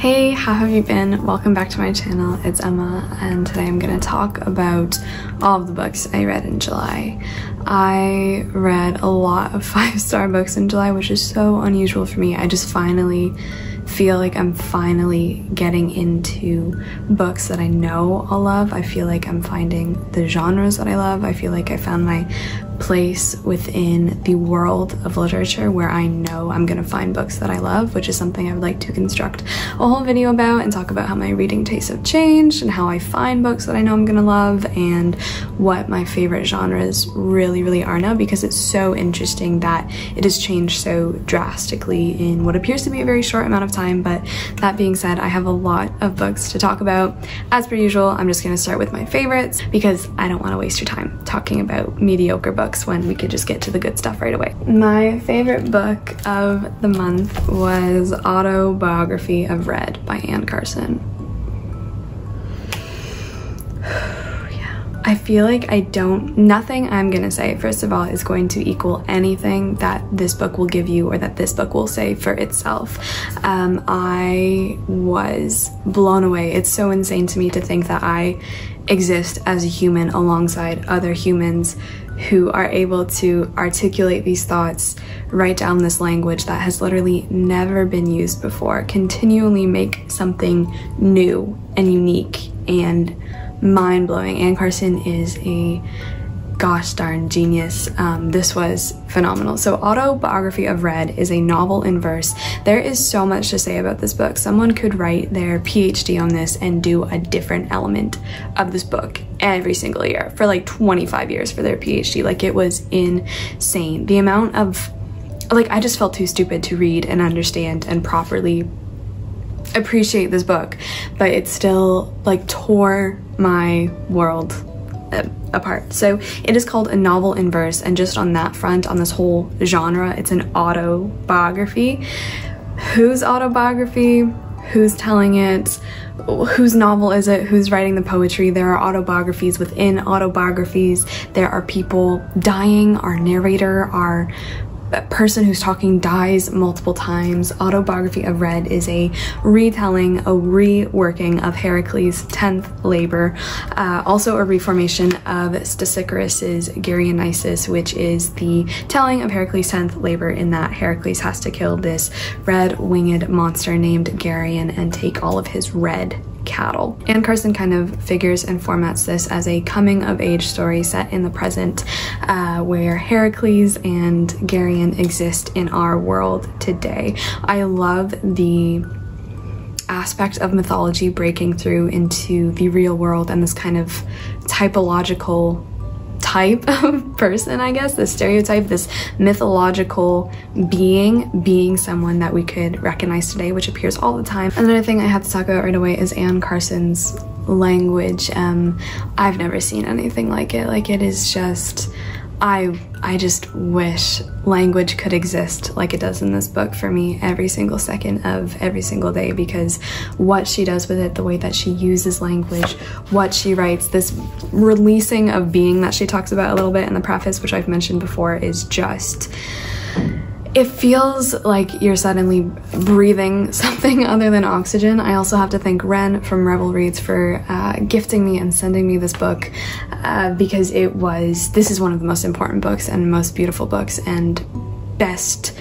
Hey, how have you been? Welcome back to my channel. It's Emma, and today I'm to talk about all of the books I read in July. I read a lot of five-star books in July, which is so unusual for me. I just finally feel like I'm finally getting into books that I know I'll love. I feel like I'm finding the genres that I love. I feel like I found my place within the world of literature where I know I'm gonna find books that I love, which is something I would like to construct a whole video about and talk about how my reading tastes have changed and how I find books that I know I'm gonna love and what my favorite genres really, really are now because it's so interesting that it has changed so drastically in what appears to be a very short amount of time. But that being said, I have a lot of books to talk about. As per usual, I'm just gonna start with my favorites because I don't wanna waste your time talking about mediocre books books when we could just get to the good stuff right away. My favorite book of the month was Autobiography of Red by Anne Carson. Yeah. I feel like I don't, nothing I'm gonna say, first of all, is going to equal anything that this book will give you or that this book will say for itself. Um, I was blown away. It's so insane to me to think that I exist as a human alongside other humans who are able to articulate these thoughts, write down this language that has literally never been used before, continually make something new and unique and mind blowing. Anne Carson is a gosh darn genius. Um, this was phenomenal. So, Autobiography of Red is a novel in verse. There is so much to say about this book. Someone could write their PhD on this and do a different element of this book every single year for like 25 years for their PhD. Like, it was insane. The amount of, like, I just felt too stupid to read and understand and properly appreciate this book, but it still like tore my world uh, apart. So it is called a novel in verse, and just on that front, on this whole genre, it's an autobiography. Whose autobiography? Who's telling it? Whose novel is it? Who's writing the poetry? There are autobiographies within autobiographies. There are people dying. Our narrator, our person who's talking dies multiple times. Autobiography of Red is a retelling, a reworking of Heracles' 10th labor, uh, also a reformation of Stesichorus's Geryonesus, which is the telling of Heracles' 10th labor in that Heracles has to kill this red-winged monster named Geryon and take all of his red cattle. Anne Carson kind of figures and formats this as a coming of age story set in the present uh, where Heracles and Geryon exist in our world today. I love the aspect of mythology breaking through into the real world and this kind of typological type of person, I guess, this stereotype, this mythological being, being someone that we could recognize today, which appears all the time. Another thing I have to talk about right away is Anne Carson's language. Um, I've never seen anything like it. Like, it is just I I just wish language could exist like it does in this book for me every single second of every single day because what she does with it, the way that she uses language, what she writes, this releasing of being that she talks about a little bit in the preface, which I've mentioned before, is just it feels like you're suddenly breathing something other than oxygen. I also have to thank Wren from Rebel Reads for uh, gifting me and sending me this book uh, because it was, this is one of the most important books and most beautiful books and best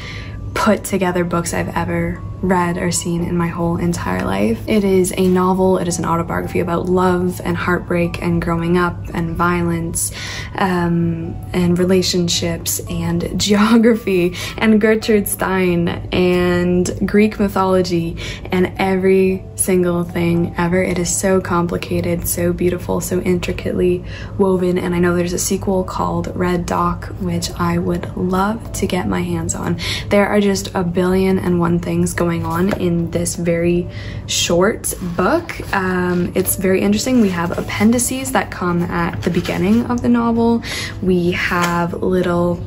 put together books I've ever read or seen in my whole entire life. It is a novel, it is an autobiography about love and heartbreak and growing up and violence um, and relationships and geography and Gertrude Stein and Greek mythology and every single thing ever. It is so complicated, so beautiful, so intricately woven and I know there's a sequel called Red Doc which I would love to get my hands on. There are just a billion and one things going going on in this very short book. Um, it's very interesting. We have appendices that come at the beginning of the novel. We have little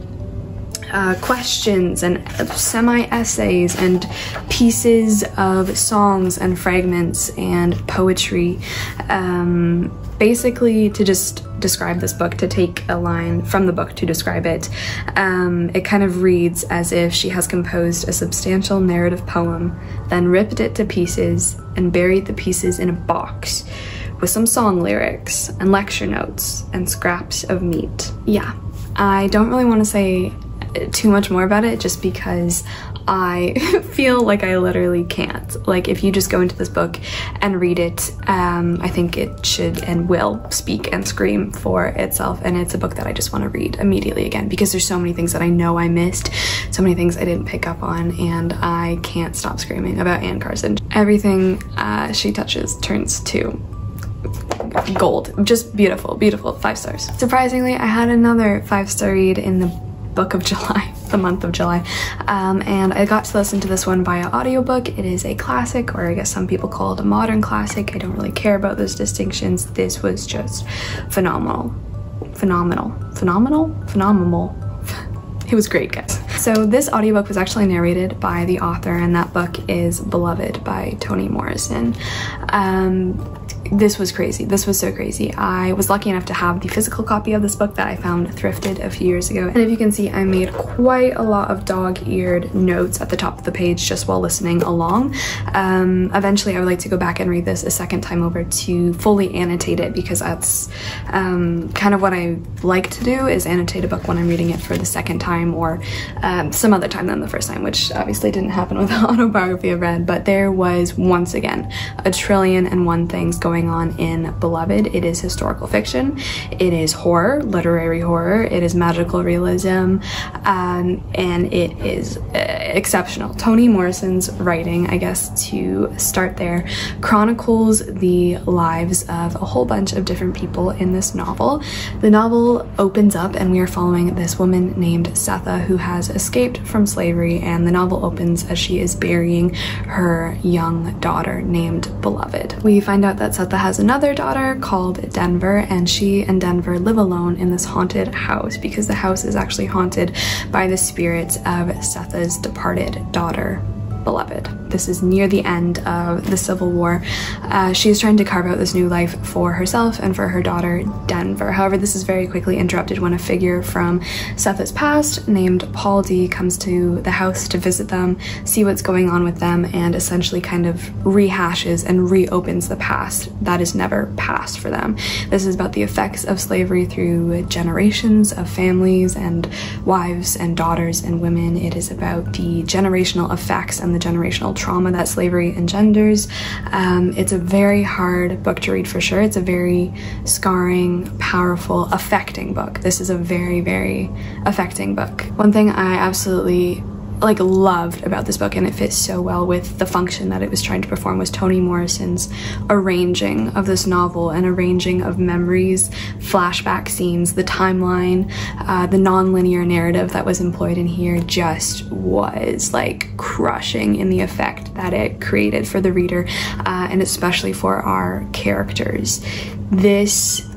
uh, questions and semi essays and pieces of songs and fragments and poetry. Um, basically, to just describe this book, to take a line from the book to describe it, um, it kind of reads as if she has composed a substantial narrative poem, then ripped it to pieces and buried the pieces in a box with some song lyrics and lecture notes and scraps of meat. Yeah, I don't really want to say too much more about it just because I feel like I literally can't. Like if you just go into this book and read it, um, I think it should and will speak and scream for itself. And it's a book that I just want to read immediately again because there's so many things that I know I missed, so many things I didn't pick up on, and I can't stop screaming about Anne Carson. Everything uh, she touches turns to gold. Just beautiful, beautiful, five stars. Surprisingly, I had another five star read in the book of July, the month of July. Um, and I got to listen to this one via audiobook. It is a classic, or I guess some people call it a modern classic. I don't really care about those distinctions. This was just phenomenal. Phenomenal. Phenomenal? Phenomenal. it was great, guys. So this audiobook was actually narrated by the author and that book is Beloved by Toni Morrison. Um, this was crazy. This was so crazy. I was lucky enough to have the physical copy of this book that I found thrifted a few years ago. And if you can see, I made quite a lot of dog-eared notes at the top of the page just while listening along. Um, eventually, I would like to go back and read this a second time over to fully annotate it because that's um, kind of what I like to do is annotate a book when I'm reading it for the second time or um, some other time than the first time, which obviously didn't happen with the autobiography I read, but there was once again a trillion and one things going going on in Beloved. It is historical fiction, it is horror, literary horror, it is magical realism, um, and it is uh, exceptional. Toni Morrison's writing, I guess to start there, chronicles the lives of a whole bunch of different people in this novel. The novel opens up and we are following this woman named Sethe who has escaped from slavery and the novel opens as she is burying her young daughter named Beloved. We find out that Sethe has another daughter called Denver, and she and Denver live alone in this haunted house because the house is actually haunted by the spirits of Sethe's departed daughter beloved. This is near the end of the Civil War. Uh, she is trying to carve out this new life for herself and for her daughter, Denver. However, this is very quickly interrupted when a figure from Sethe's past named Paul D comes to the house to visit them, see what's going on with them, and essentially kind of rehashes and reopens the past that is never past for them. This is about the effects of slavery through generations of families and wives and daughters and women. It is about the generational effects and the generational trauma that slavery engenders. Um, it's a very hard book to read for sure. It's a very scarring, powerful, affecting book. This is a very, very affecting book. One thing I absolutely like loved about this book and it fits so well with the function that it was trying to perform was Toni Morrison's arranging of this novel and arranging of memories, flashback scenes, the timeline, uh, the non-linear narrative that was employed in here just was like crushing in the effect that it created for the reader uh, and especially for our characters. This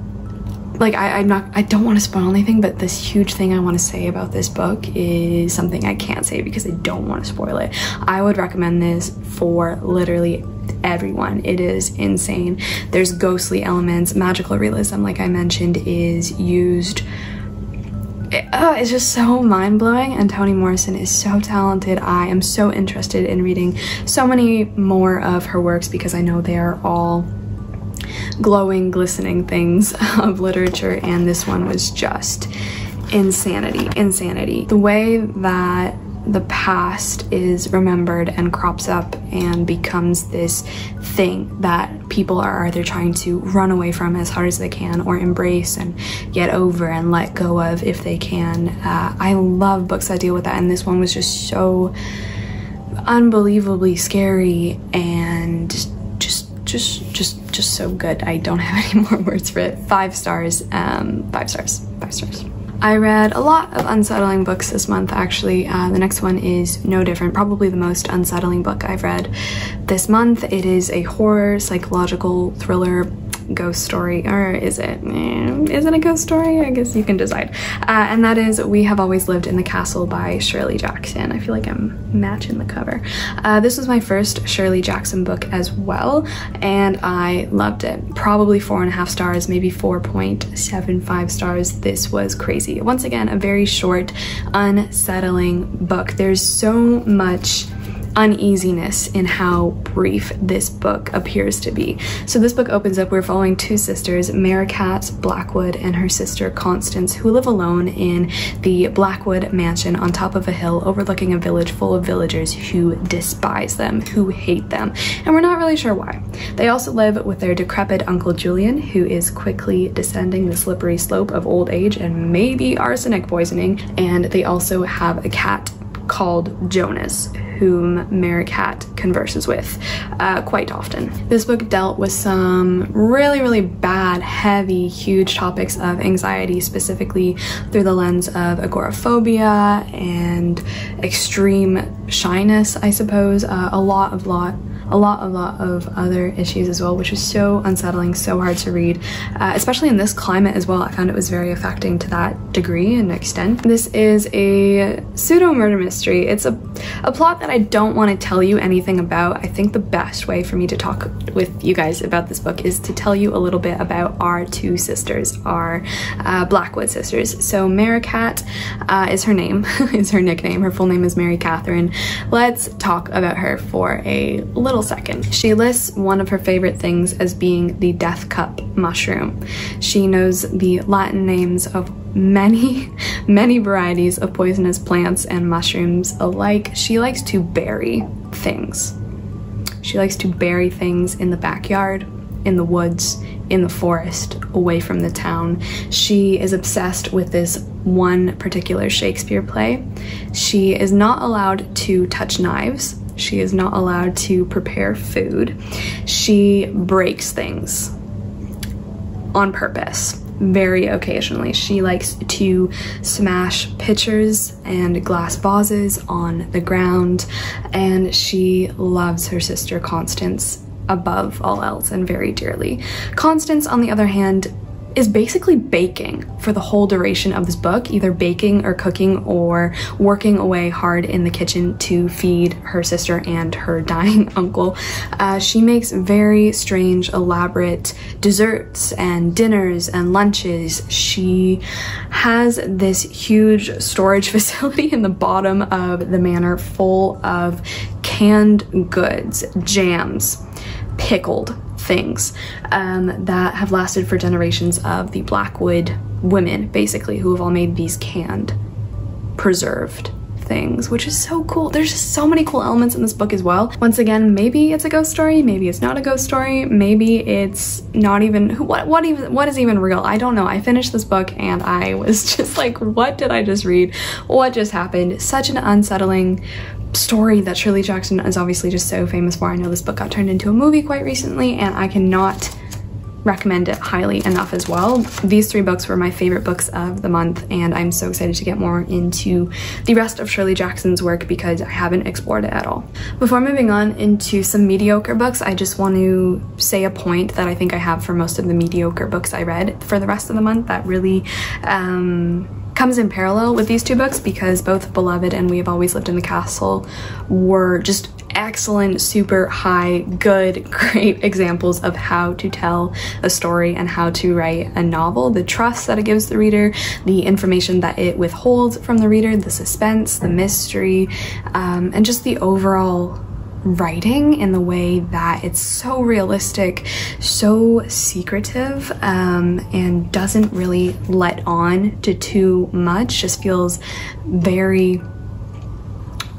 like I, I'm not I don't want to spoil anything, but this huge thing I want to say about this book is something I can't say because I don't want to spoil it. I would recommend this for literally everyone. It is insane. There's ghostly elements, magical realism, like I mentioned, is used. It, uh, it's just so mind-blowing and Toni Morrison is so talented. I am so interested in reading so many more of her works because I know they are all glowing, glistening things of literature, and this one was just insanity, insanity. The way that the past is remembered and crops up and becomes this thing that people are either trying to run away from as hard as they can or embrace and get over and let go of if they can. Uh, I love books that deal with that, and this one was just so unbelievably scary and just, just, just so good. I don't have any more words for it. Five stars, um, five stars, five stars. I read a lot of unsettling books this month actually. Uh, the next one is no different, probably the most unsettling book I've read this month. It is a horror psychological thriller ghost story, or is it? Eh, is it a ghost story? I guess you can decide. Uh, and that is We Have Always Lived in the Castle by Shirley Jackson. I feel like I'm matching the cover. Uh, this was my first Shirley Jackson book as well, and I loved it. Probably four and a half stars, maybe 4.75 stars. This was crazy. Once again, a very short, unsettling book. There's so much uneasiness in how brief this book appears to be. So this book opens up, we're following two sisters, Merricat Blackwood and her sister Constance, who live alone in the Blackwood mansion on top of a hill overlooking a village full of villagers who despise them, who hate them, and we're not really sure why. They also live with their decrepit Uncle Julian, who is quickly descending the slippery slope of old age and maybe arsenic poisoning, and they also have a cat called Jonas, whom Merricat converses with uh, quite often. This book dealt with some really, really bad, heavy, huge topics of anxiety, specifically through the lens of agoraphobia and extreme shyness, I suppose. Uh, a lot of lot a lot, a lot of other issues as well, which was so unsettling, so hard to read, uh, especially in this climate as well. I found it was very affecting to that degree and extent. This is a pseudo murder mystery. It's a, a plot that I don't want to tell you anything about. I think the best way for me to talk with you guys about this book is to tell you a little bit about our two sisters, our uh, Blackwood sisters. So Merricat uh, is her name, is her nickname. Her full name is Mary Catherine. Let's talk about her for a little little second. She lists one of her favorite things as being the death cup mushroom. She knows the Latin names of many, many varieties of poisonous plants and mushrooms alike. She likes to bury things. She likes to bury things in the backyard, in the woods, in the forest, away from the town. She is obsessed with this one particular Shakespeare play. She is not allowed to touch knives she is not allowed to prepare food. She breaks things on purpose very occasionally. She likes to smash pitchers and glass vases on the ground, and she loves her sister Constance above all else and very dearly. Constance, on the other hand, is basically baking for the whole duration of this book, either baking or cooking or working away hard in the kitchen to feed her sister and her dying uncle. Uh, she makes very strange, elaborate desserts and dinners and lunches. She has this huge storage facility in the bottom of the manor full of canned goods, jams, pickled things um, that have lasted for generations of the Blackwood women, basically, who have all made these canned, preserved things, which is so cool. There's just so many cool elements in this book as well. Once again, maybe it's a ghost story, maybe it's not a ghost story, maybe it's not even what what even what is even real. I don't know. I finished this book and I was just like, what did I just read? What just happened? Such an unsettling story that Shirley Jackson is obviously just so famous for. I know this book got turned into a movie quite recently and I cannot recommend it highly enough as well. These three books were my favorite books of the month and I'm so excited to get more into the rest of Shirley Jackson's work because I haven't explored it at all. Before moving on into some mediocre books, I just want to say a point that I think I have for most of the mediocre books I read for the rest of the month that really um, comes in parallel with these two books because both Beloved and We Have Always Lived in the Castle were just excellent, super high, good, great examples of how to tell a story and how to write a novel. The trust that it gives the reader, the information that it withholds from the reader, the suspense, the mystery, um, and just the overall writing in the way that it's so realistic, so secretive, um, and doesn't really let on to too much, just feels very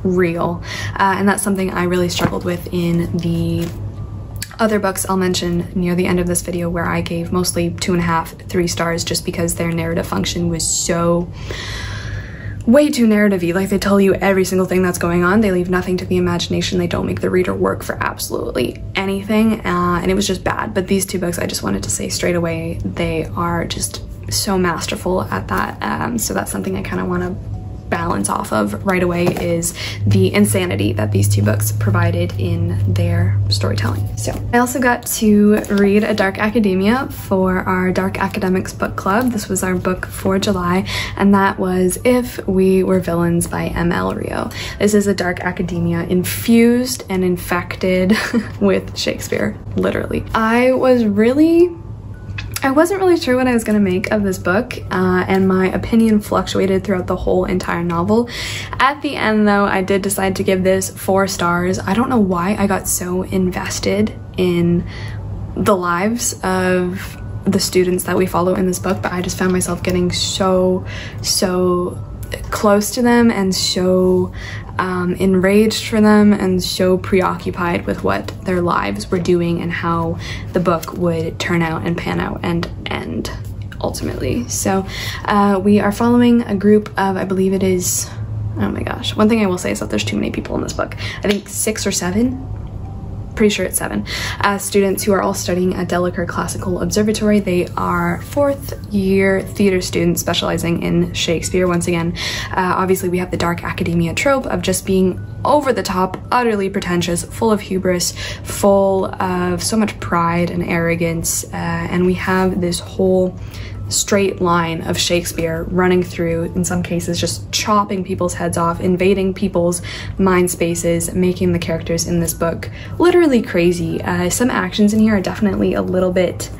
real. Uh, and that's something I really struggled with in the other books I'll mention near the end of this video where I gave mostly two and a half, three stars just because their narrative function was so way too narrative-y. Like they tell you every single thing that's going on. They leave nothing to the imagination. They don't make the reader work for absolutely anything. Uh, and it was just bad. But these two books, I just wanted to say straight away, they are just so masterful at that. Um, so that's something I kind of want to balance off of right away is the insanity that these two books provided in their storytelling. So I also got to read A Dark Academia for our Dark Academics book club. This was our book for July and that was If We Were Villains by M.L. Rio. This is a dark academia infused and infected with Shakespeare, literally. I was really I wasn't really sure what I was going to make of this book, uh, and my opinion fluctuated throughout the whole entire novel. At the end, though, I did decide to give this four stars. I don't know why I got so invested in the lives of the students that we follow in this book, but I just found myself getting so, so close to them and so um, enraged for them and so preoccupied with what their lives were doing and how the book would turn out and pan out and end ultimately. So uh, we are following a group of, I believe it is, oh my gosh. One thing I will say is that there's too many people in this book. I think six or seven pretty sure it's seven, uh, students who are all studying at Dellecher Classical Observatory. They are fourth year theater students specializing in Shakespeare. Once again, uh, obviously we have the dark academia trope of just being over the top, utterly pretentious, full of hubris, full of so much pride and arrogance, uh, and we have this whole straight line of Shakespeare running through, in some cases, just chopping people's heads off, invading people's mind spaces, making the characters in this book literally crazy. Uh, some actions in here are definitely a little bit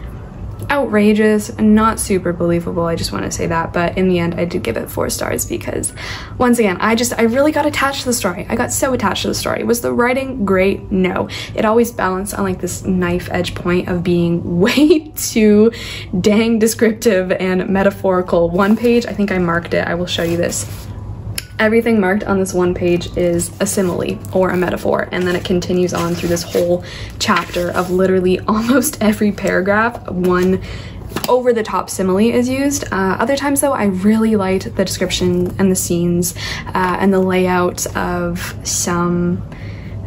outrageous, not super believable, I just want to say that, but in the end I did give it four stars because once again, I just, I really got attached to the story. I got so attached to the story. Was the writing great? No. It always balanced on like this knife edge point of being way too dang descriptive and metaphorical. One page, I think I marked it, I will show you this Everything marked on this one page is a simile or a metaphor, and then it continues on through this whole chapter of literally almost every paragraph, one over the top simile is used. Uh, other times though, I really liked the description and the scenes uh, and the layout of some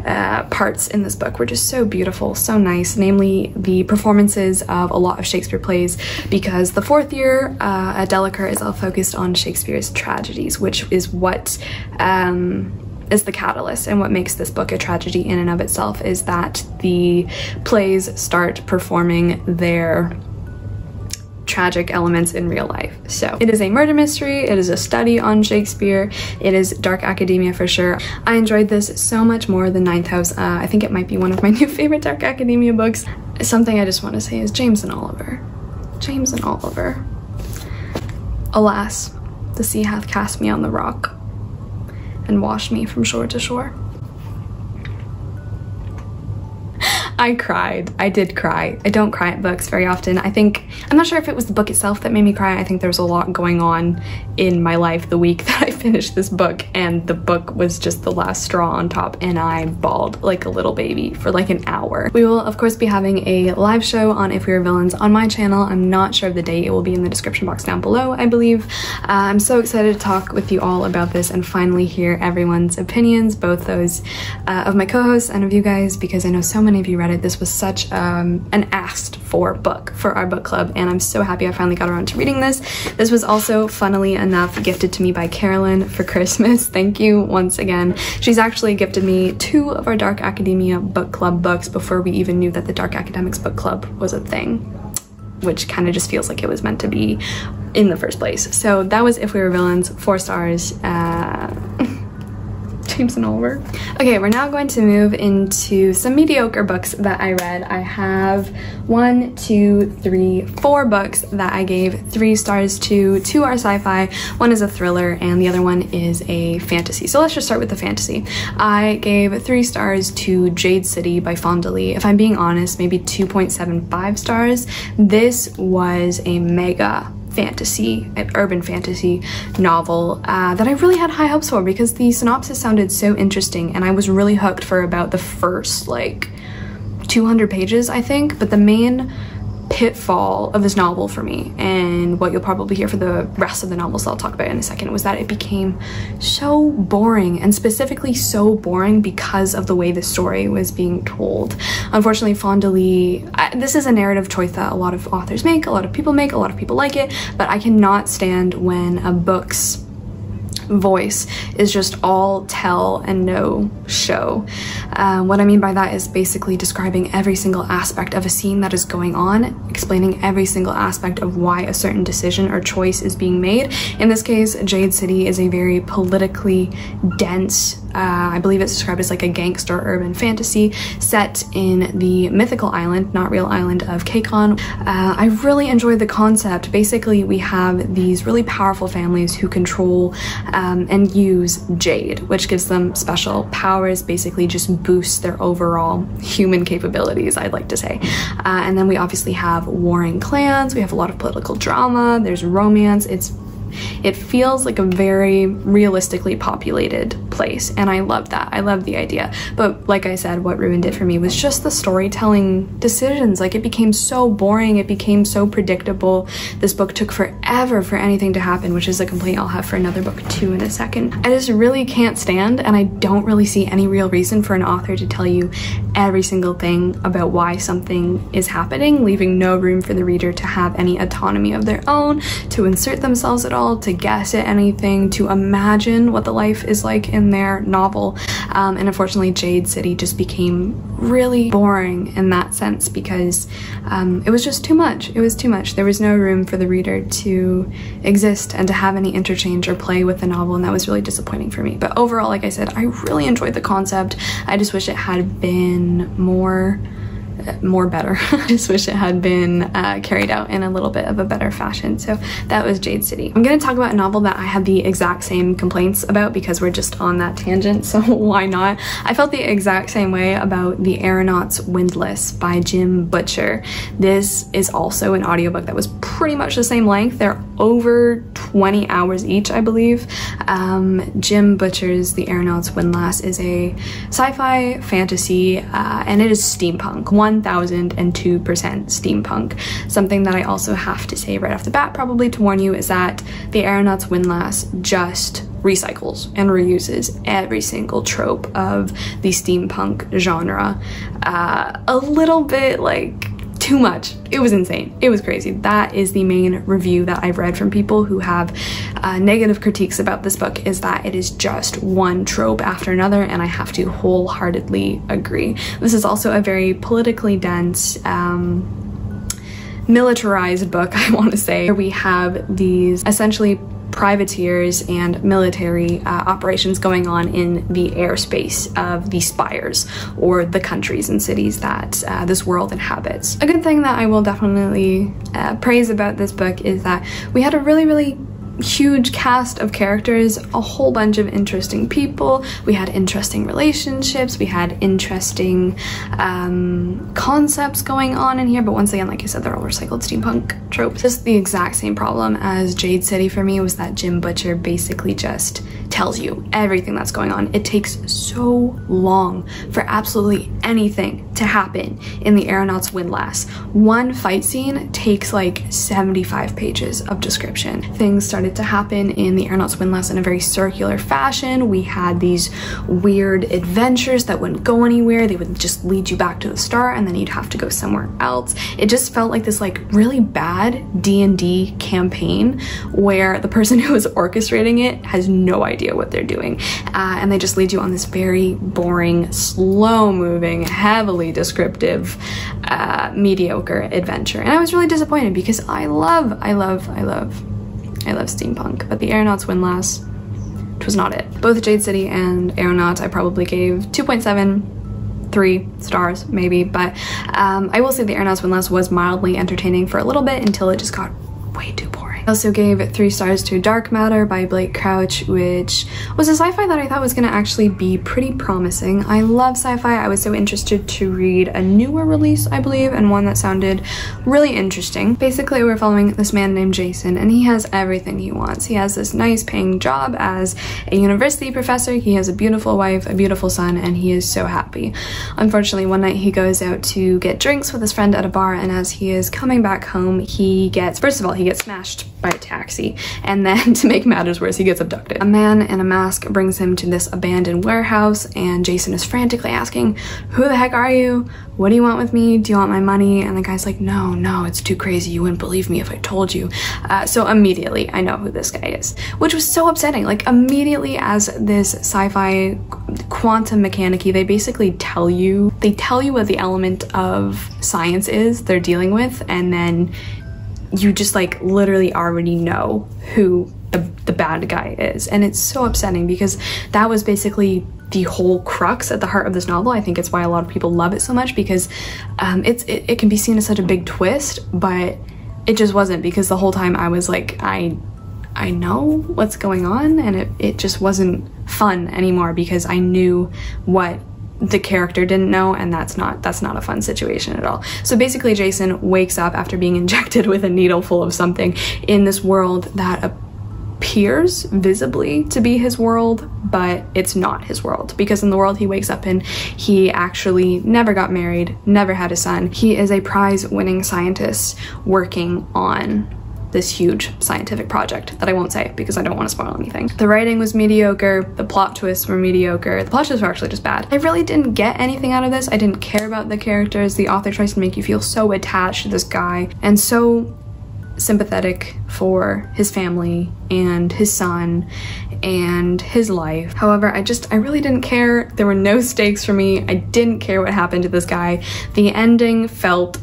uh, parts in this book were just so beautiful, so nice, namely the performances of a lot of Shakespeare plays because the fourth year uh, at Dellecher is all focused on Shakespeare's tragedies, which is what um, is the catalyst and what makes this book a tragedy in and of itself is that the plays start performing their tragic elements in real life. So it is a murder mystery, it is a study on Shakespeare, it is dark academia for sure. I enjoyed this so much more than Ninth House. Uh, I think it might be one of my new favorite dark academia books. Something I just want to say is James and Oliver. James and Oliver. Alas, the sea hath cast me on the rock and washed me from shore to shore. I cried. I did cry. I don't cry at books very often. I think, I'm not sure if it was the book itself that made me cry. I think there was a lot going on in my life the week that I finished this book and the book was just the last straw on top and I bawled like a little baby for like an hour. We will of course be having a live show on If We Were Villains on my channel. I'm not sure of the date. It will be in the description box down below, I believe. Uh, I'm so excited to talk with you all about this and finally hear everyone's opinions, both those uh, of my co-hosts and of you guys because I know so many of you read This was such um, an asked for book for our book club and I'm so happy I finally got around to reading this. This was also funnily enough gifted to me by Carolyn for Christmas. Thank you once again. She's actually gifted me two of our Dark Academia book club books before we even knew that the Dark Academics book club was a thing which kind of just feels like it was meant to be in the first place. So that was If We Were Villains, four stars. Uh, James and Oliver. Okay, we're now going to move into some mediocre books that I read. I have one, two, three, four books that I gave three stars to. Two are sci-fi, one is a thriller, and the other one is a fantasy. So let's just start with the fantasy. I gave three stars to Jade City by Fonda Lee. If I'm being honest, maybe 2.75 stars. This was a mega fantasy, an urban fantasy novel uh, that I really had high hopes for because the synopsis sounded so interesting and I was really hooked for about the first like 200 pages, I think. But the main pitfall of this novel for me and what you'll probably hear for the rest of the novels I'll talk about in a second was that it became so boring and specifically so boring because of the way the story was being told. Unfortunately, Fonda Lee, I, this is a narrative choice that a lot of authors make, a lot of people make, a lot of people like it, but I cannot stand when a book's voice is just all tell and no show. Uh, what I mean by that is basically describing every single aspect of a scene that is going on, explaining every single aspect of why a certain decision or choice is being made. In this case, Jade City is a very politically dense uh, I believe it's described as like a gangster urban fantasy set in the mythical island, not real island of Kekon. Uh, I really enjoyed the concept. Basically, we have these really powerful families who control um, and use Jade, which gives them special powers, basically just boosts their overall human capabilities, I'd like to say. Uh, and then we obviously have warring clans, we have a lot of political drama, there's romance, it's it feels like a very realistically populated place, and I love that. I love the idea. But like I said, what ruined it for me was just the storytelling decisions. Like it became so boring, it became so predictable. This book took forever for anything to happen, which is a complaint I'll have for another book too in a second. I just really can't stand, and I don't really see any real reason for an author to tell you every single thing about why something is happening, leaving no room for the reader to have any autonomy of their own, to insert themselves at all, to guess at anything, to imagine what the life is like in their novel. Um, and unfortunately, Jade City just became really boring in that sense because um, it was just too much. It was too much. There was no room for the reader to exist and to have any interchange or play with the novel, and that was really disappointing for me. But overall, like I said, I really enjoyed the concept. I just wish it had been more more better. I just wish it had been uh, carried out in a little bit of a better fashion. So that was Jade City. I'm gonna talk about a novel that I had the exact same complaints about because we're just on that tangent, so why not? I felt the exact same way about The Aeronaut's Windlass by Jim Butcher. This is also an audiobook that was pretty much the same length. They're over 20 hours each, I believe. Um, Jim Butcher's The Aeronaut's Windlass is a sci-fi fantasy uh, and it is steampunk. One 1002% steampunk. Something that I also have to say right off the bat, probably to warn you, is that the Aeronaut's Windlass just recycles and reuses every single trope of the steampunk genre. Uh, a little bit like too much. It was insane. It was crazy. That is the main review that I've read from people who have uh, negative critiques about this book is that it is just one trope after another and I have to wholeheartedly agree. This is also a very politically dense um, militarized book, I want to say. We have these essentially privateers and military uh, operations going on in the airspace of the spires or the countries and cities that uh, this world inhabits. A good thing that I will definitely uh, praise about this book is that we had a really, really huge cast of characters, a whole bunch of interesting people. We had interesting relationships, we had interesting um, concepts going on in here, but once again, like I said, they're all recycled steampunk tropes. Just the exact same problem as Jade City for me was that Jim Butcher basically just tells you everything that's going on. It takes so long for absolutely anything to happen in the Aeronaut's Windlass. One fight scene takes like 75 pages of description. Things started to happen in the Aeronaut's Windlass in a very circular fashion. We had these weird adventures that wouldn't go anywhere. They would just lead you back to the start and then you'd have to go somewhere else. It just felt like this like really bad D&D campaign where the person who is orchestrating it has no idea idea what they're doing. Uh, and they just lead you on this very boring, slow moving, heavily descriptive, uh, mediocre adventure. And I was really disappointed because I love, I love, I love, I love steampunk. But the Aeronaut's Windlass was not it. Both Jade City and Aeronauts I probably gave 2.7 three stars maybe but um, I will say the Aeronaut's Windlass was mildly entertaining for a little bit until it just got way too. I also gave three stars to Dark Matter by Blake Crouch, which was a sci-fi that I thought was gonna actually be pretty promising. I love sci-fi. I was so interested to read a newer release, I believe, and one that sounded really interesting. Basically, we're following this man named Jason, and he has everything he wants. He has this nice paying job as a university professor. He has a beautiful wife, a beautiful son, and he is so happy. Unfortunately, one night he goes out to get drinks with his friend at a bar, and as he is coming back home, he gets, first of all, he gets smashed by a taxi. And then to make matters worse, he gets abducted. A man in a mask brings him to this abandoned warehouse and Jason is frantically asking, who the heck are you? What do you want with me? Do you want my money? And the guy's like, no, no, it's too crazy. You wouldn't believe me if I told you. Uh, so immediately I know who this guy is, which was so upsetting. Like immediately as this sci-fi quantum mechanic they basically tell you, they tell you what the element of science is they're dealing with and then you just like literally already know who the, the bad guy is. And it's so upsetting because that was basically the whole crux at the heart of this novel. I think it's why a lot of people love it so much because um, it's it, it can be seen as such a big twist, but it just wasn't because the whole time I was like, I I know what's going on and it, it just wasn't fun anymore because I knew what the character didn't know and that's not that's not a fun situation at all. So basically jason wakes up after being injected with a needle full of something in this world that appears visibly to be his world but it's not his world. Because in the world he wakes up in he actually never got married never had a son. He is a prize winning scientist working on this huge scientific project that I won't say because I don't want to spoil anything. The writing was mediocre, the plot twists were mediocre, the plot twists were actually just bad. I really didn't get anything out of this. I didn't care about the characters. The author tries to make you feel so attached to this guy and so sympathetic for his family and his son and his life. However, I just, I really didn't care. There were no stakes for me. I didn't care what happened to this guy. The ending felt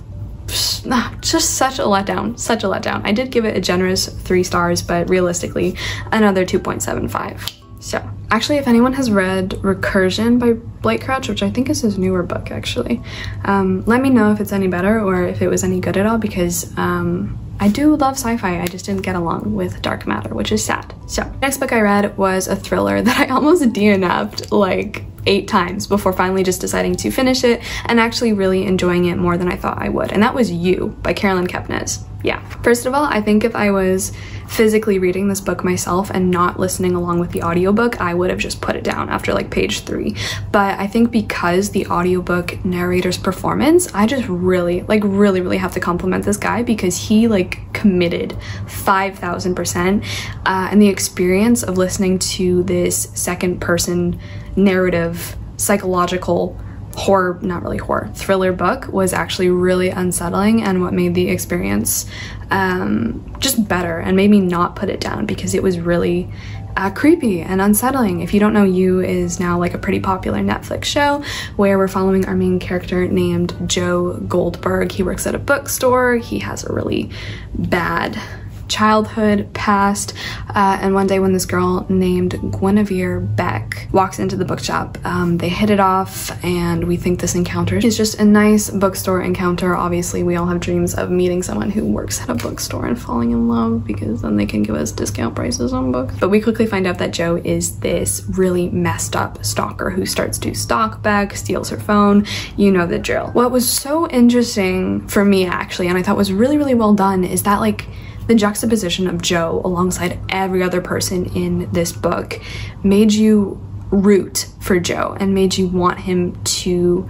just such a letdown, such a letdown. I did give it a generous three stars, but realistically, another 2.75. So, actually, if anyone has read Recursion by Blake Crouch, which I think is his newer book, actually, um, let me know if it's any better or if it was any good at all because um, I do love sci-fi, I just didn't get along with dark matter, which is sad. So, next book I read was a thriller that I almost DNF'd like eight times before finally just deciding to finish it and actually really enjoying it more than I thought I would. And that was You by Carolyn Kepnes. Yeah. First of all, I think if I was physically reading this book myself and not listening along with the audiobook, I would have just put it down after like page three. But I think because the audiobook narrator's performance, I just really, like really, really have to compliment this guy because he like committed 5,000%. Uh, and the experience of listening to this second person narrative, psychological horror, not really horror, thriller book was actually really unsettling and what made the experience um, just better and made me not put it down because it was really uh, creepy and unsettling. If you don't know, You is now like a pretty popular Netflix show where we're following our main character named Joe Goldberg. He works at a bookstore. He has a really bad childhood past. Uh, and one day when this girl named Guinevere Beck walks into the bookshop, um, they hit it off and we think this encounter is just a nice bookstore encounter. Obviously, we all have dreams of meeting someone who works at a bookstore and falling in love because then they can give us discount prices on books. But we quickly find out that Joe is this really messed up stalker who starts to stalk Beck, steals her phone, you know the drill. What was so interesting for me actually, and I thought was really, really well done, is that like the juxtaposition of Joe alongside every other person in this book made you root for Joe and made you want him to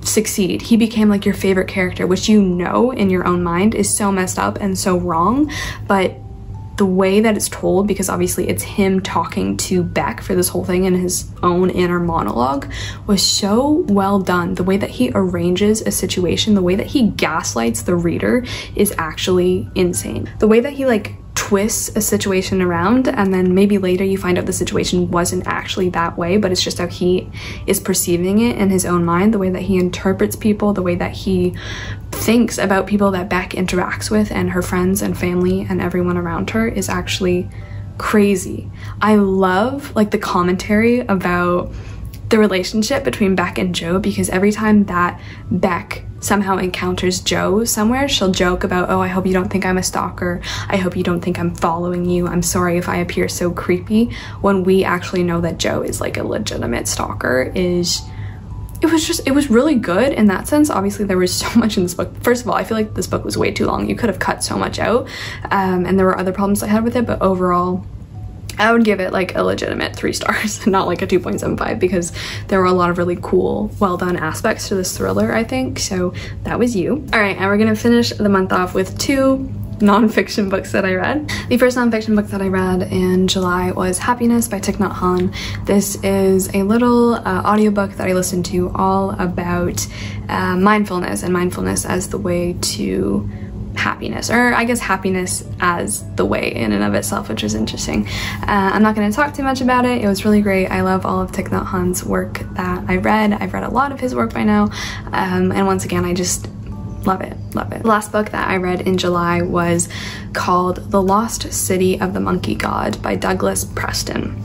succeed. He became like your favorite character, which you know in your own mind is so messed up and so wrong, but the way that it's told, because obviously it's him talking to Beck for this whole thing in his own inner monologue, was so well done. The way that he arranges a situation, the way that he gaslights the reader is actually insane. The way that he like twists a situation around and then maybe later you find out the situation wasn't actually that way but it's just how he is perceiving it in his own mind the way that he interprets people the way that he thinks about people that Beck interacts with and her friends and family and everyone around her is actually crazy I love like the commentary about the relationship between Beck and Joe because every time that Beck somehow encounters Joe somewhere, she'll joke about, oh, I hope you don't think I'm a stalker. I hope you don't think I'm following you. I'm sorry if I appear so creepy. When we actually know that Joe is like a legitimate stalker is it was just it was really good in that sense obviously there was so much in this book first of all i feel like this book was way too long you could have cut so much out um, and there were other problems i had with it but overall I would give it like a legitimate three stars, not like a 2.75 because there were a lot of really cool, well done aspects to this thriller, I think. So that was you. All right, and we're gonna finish the month off with two nonfiction books that I read. The first nonfiction book that I read in July was Happiness by Thich Nhat Hanh. This is a little uh, audiobook that I listened to all about uh, mindfulness and mindfulness as the way to happiness, or I guess happiness as the way in and of itself, which is interesting. Uh, I'm not going to talk too much about it. It was really great. I love all of Thich Nhat Hanh's work that I read. I've read a lot of his work by now. Um, and once again, I just love it, love it. The last book that I read in July was called The Lost City of the Monkey God by Douglas Preston.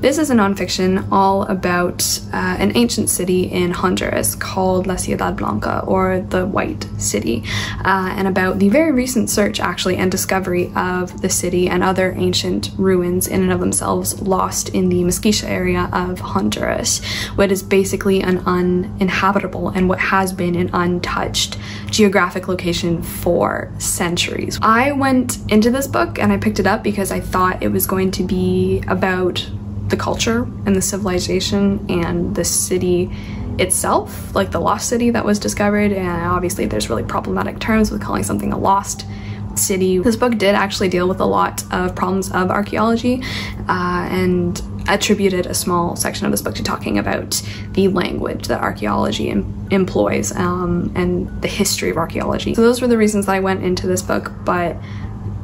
This is a nonfiction all about uh, an ancient city in Honduras called La Ciudad Blanca, or the White City, uh, and about the very recent search, actually, and discovery of the city and other ancient ruins in and of themselves lost in the Mosquitia area of Honduras, what is basically an uninhabitable and what has been an untouched geographic location for centuries. I went into this book and I picked it up because I thought it was going to be about the culture and the civilization and the city itself, like the lost city that was discovered. And obviously, there's really problematic terms with calling something a lost city. This book did actually deal with a lot of problems of archaeology uh, and attributed a small section of this book to talking about the language that archaeology em employs um, and the history of archaeology. So those were the reasons that I went into this book, but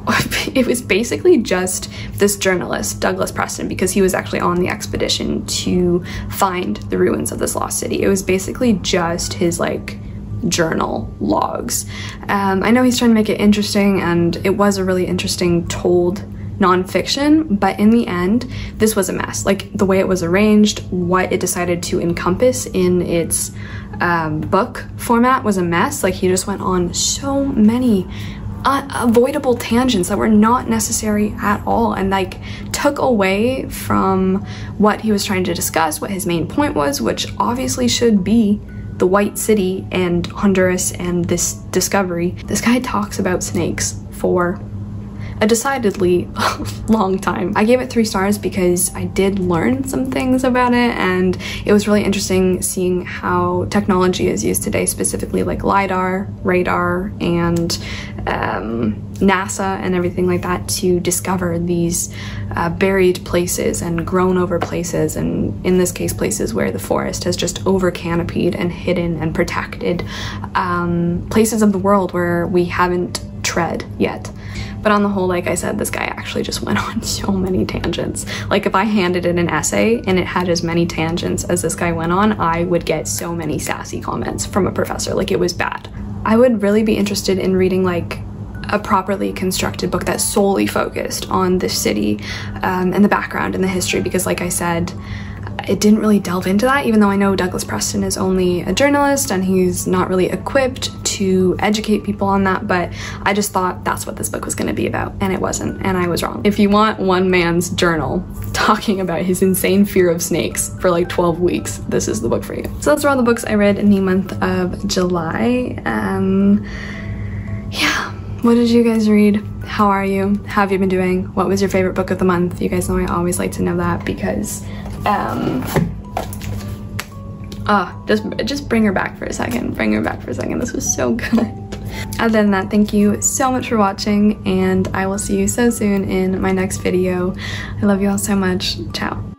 it was basically just this journalist, Douglas Preston, because he was actually on the expedition to find the ruins of this lost city. It was basically just his like journal logs. Um, I know he's trying to make it interesting, and it was a really interesting told nonfiction, but in the end, this was a mess. Like the way it was arranged, what it decided to encompass in its um, book format was a mess. Like he just went on so many avoidable tangents that were not necessary at all and like took away from what he was trying to discuss, what his main point was, which obviously should be the white city and Honduras and this discovery. This guy talks about snakes for a decidedly long time. I gave it three stars because I did learn some things about it and it was really interesting seeing how technology is used today, specifically like LiDAR, radar, and um, NASA and everything like that to discover these uh, buried places and grown over places and in this case places where the forest has just over canopied and hidden and protected um, places of the world where we haven't tread yet. But on the whole, like I said, this guy actually just went on so many tangents. Like if I handed in an essay and it had as many tangents as this guy went on, I would get so many sassy comments from a professor. Like it was bad. I would really be interested in reading like a properly constructed book that's solely focused on the city um, and the background and the history because like I said, it didn't really delve into that, even though I know Douglas Preston is only a journalist and he's not really equipped to educate people on that, but I just thought that's what this book was going to be about, and it wasn't, and I was wrong. If you want one man's journal talking about his insane fear of snakes for like 12 weeks, this is the book for you. So those are all the books I read in the month of July. Um, yeah, what did you guys read? How are you? How have you been doing? What was your favorite book of the month? You guys know I always like to know that because um, oh, just, just bring her back for a second. Bring her back for a second. This was so good. Other than that, thank you so much for watching and I will see you so soon in my next video. I love you all so much. Ciao.